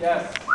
Yes.